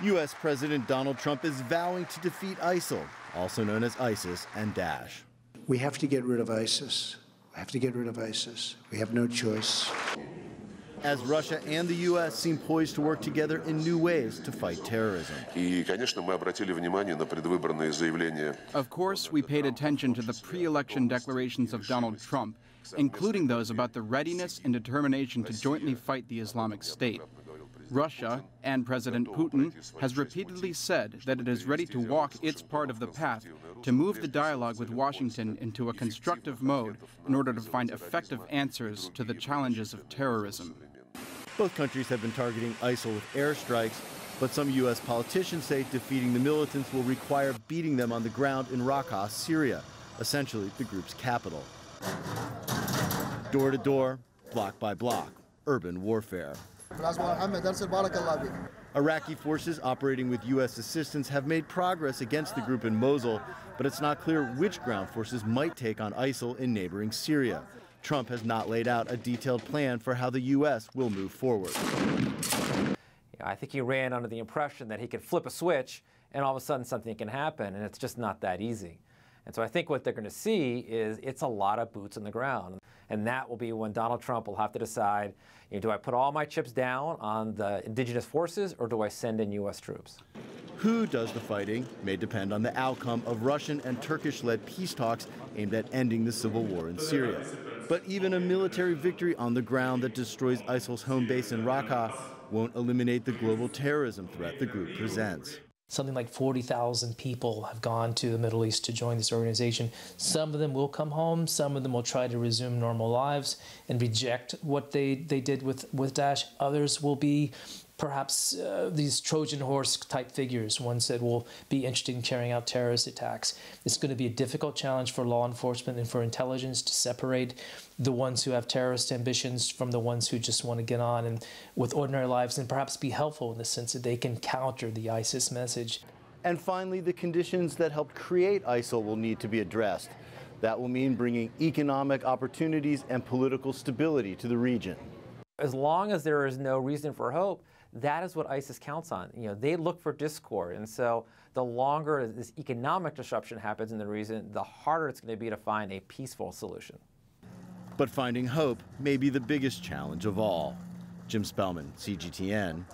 U.S. President Donald Trump is vowing to defeat ISIL, also known as ISIS and Daesh. We have to get rid of ISIS. We have to get rid of ISIS. We have no choice. As Russia and the U.S. seem poised to work together in new ways to fight terrorism. Of course, we paid attention to the pre-election declarations of Donald Trump, including those about the readiness and determination to jointly fight the Islamic State. Russia and President Putin has repeatedly said that it is ready to walk its part of the path to move the dialogue with Washington into a constructive mode in order to find effective answers to the challenges of terrorism. Both countries have been targeting ISIL with airstrikes, but some U.S. politicians say defeating the militants will require beating them on the ground in Raqqa, Syria, essentially the group's capital. Door to door, block by block, urban warfare. Iraqi forces operating with U.S. assistance have made progress against the group in Mosul, but it's not clear which ground forces might take on ISIL in neighboring Syria. Trump has not laid out a detailed plan for how the U.S. will move forward. I think he ran under the impression that he could flip a switch and all of a sudden something can happen, and it's just not that easy. And so I think what they're going to see is it's a lot of boots on the ground. And that will be when Donald Trump will have to decide, you know, do I put all my chips down on the indigenous forces or do I send in U.S. troops? Who does the fighting may depend on the outcome of Russian and Turkish-led peace talks aimed at ending the civil war in Syria. But even a military victory on the ground that destroys ISIL's home base in Raqqa won't eliminate the global terrorism threat the group presents. Something like 40,000 people have gone to the Middle East to join this organization. Some of them will come home, some of them will try to resume normal lives and reject what they, they did with, with Daesh. Others will be perhaps uh, these Trojan horse type figures, ones that will be interested in carrying out terrorist attacks. It's going to be a difficult challenge for law enforcement and for intelligence to separate the ones who have terrorist ambitions from the ones who just want to get on and with ordinary lives and perhaps be helpful in the sense that they can counter the ISIS message. And finally, the conditions that helped create ISIL will need to be addressed. That will mean bringing economic opportunities and political stability to the region. As long as there is no reason for hope, that is what ISIS counts on. You know, they look for discord, and so the longer this economic disruption happens in the region, the harder it's going to be to find a peaceful solution. But finding hope may be the biggest challenge of all. Jim Spellman, CGTN,